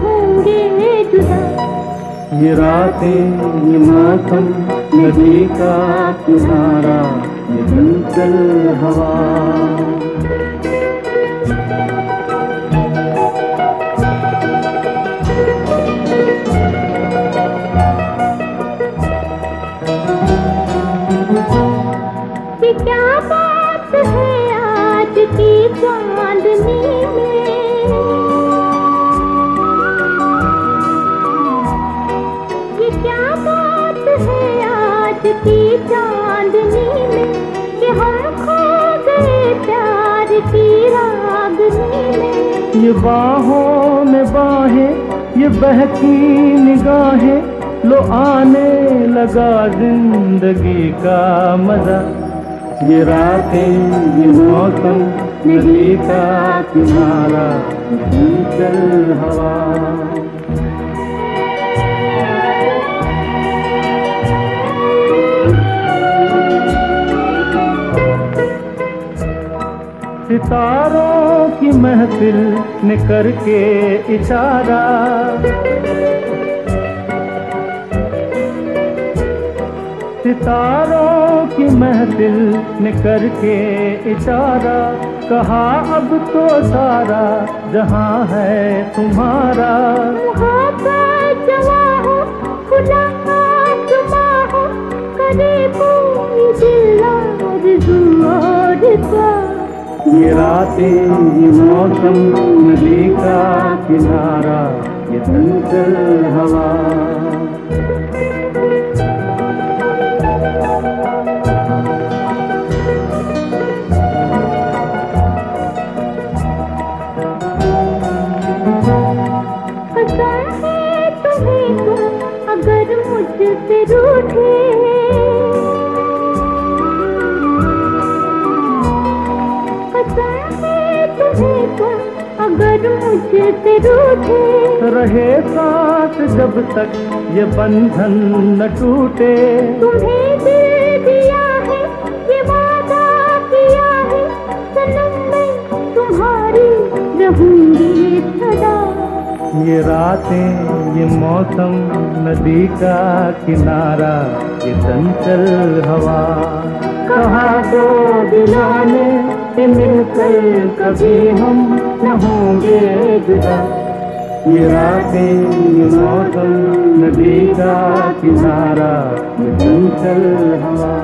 होंगे जुदा। ये रातें ये मौसम नदी का किनारा ये चंचल हवा। क्या बात है आज की चांदनी की चांदनी में कि हम खो गए प्यार की रागनी में। ये बाहों में बाहें ये बहकी निगाहें लो आने लगा ज़िंदगी का मज़ा। ये रातें ये मौसम नदी का किनारा चल हवा। सितारों की महफिल ने करके इशारा। सितारों की महफिल ने करके इशारा। कहा अब तो सारा जहाँ है तुम्हारा। ये रातें ये मौसम नदी का किनारा ये चंचल हवा। तुम्हें अगर मुझसे रूठे तुम अगर मुझसे रूठे रहे साथ जब तक ये बंधन न टूटे। तुम्हें दिल दिया है ये वादा किया है। सनम मैं तुम्हारी रहूँगी सदा। ये रातें ये मौसम नदी का किनारा ये चंचल हवा। कहा दो दिलों ने कि मिलकर कभी हम न होंगे ये रातें ये मौसम नदी का किनारा ये चंचल हवा।